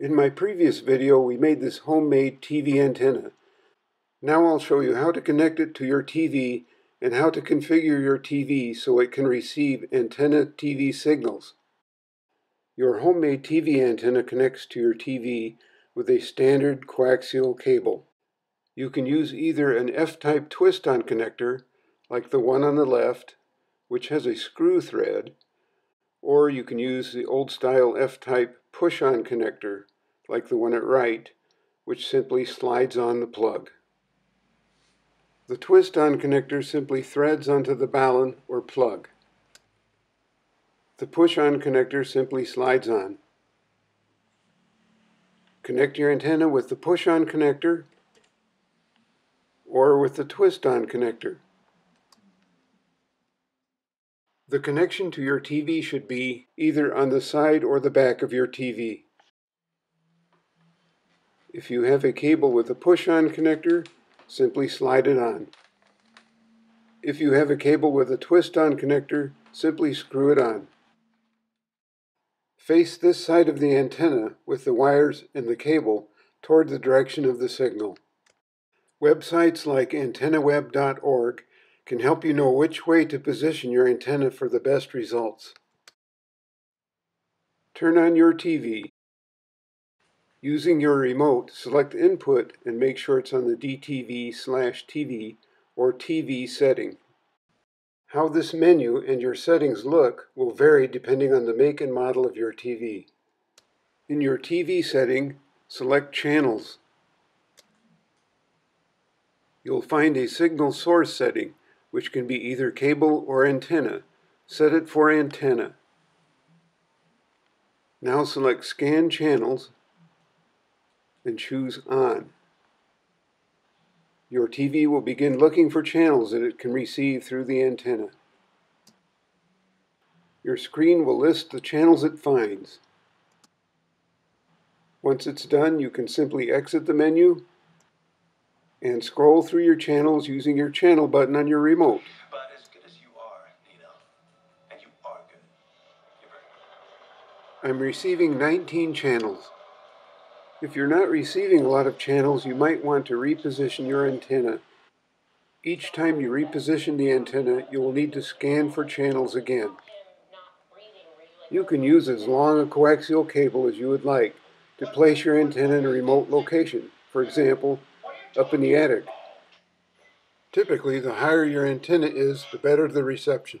In my previous video, we made this homemade TV antenna. Now I'll show you how to connect it to your TV and how to configure your TV so it can receive antenna TV signals. Your homemade TV antenna connects to your TV with a standard coaxial cable. You can use either an F-type twist-on connector, like the one on the left, which has a screw thread, or you can use the old-style F-type push-on connector, like the one at right, which simply slides on the plug. The twist-on connector simply threads onto the balun or plug. The push-on connector simply slides on. Connect your antenna with the push-on connector or with the twist-on connector. The connection to your TV should be either on the side or the back of your TV. If you have a cable with a push-on connector, simply slide it on. If you have a cable with a twist-on connector, simply screw it on. Face this side of the antenna with the wires and the cable toward the direction of the signal. Websites like antennaweb.org can help you know which way to position your antenna for the best results. Turn on your TV Using your remote, select Input and make sure it's on the DTV slash TV or TV setting. How this menu and your settings look will vary depending on the make and model of your TV. In your TV setting, select Channels. You'll find a signal source setting, which can be either cable or antenna. Set it for antenna. Now select Scan Channels and choose On. Your TV will begin looking for channels that it can receive through the antenna. Your screen will list the channels it finds. Once it's done, you can simply exit the menu and scroll through your channels using your channel button on your remote. I'm receiving 19 channels. If you're not receiving a lot of channels, you might want to reposition your antenna. Each time you reposition the antenna, you will need to scan for channels again. You can use as long a coaxial cable as you would like to place your antenna in a remote location, for example, up in the attic. Typically, the higher your antenna is, the better the reception.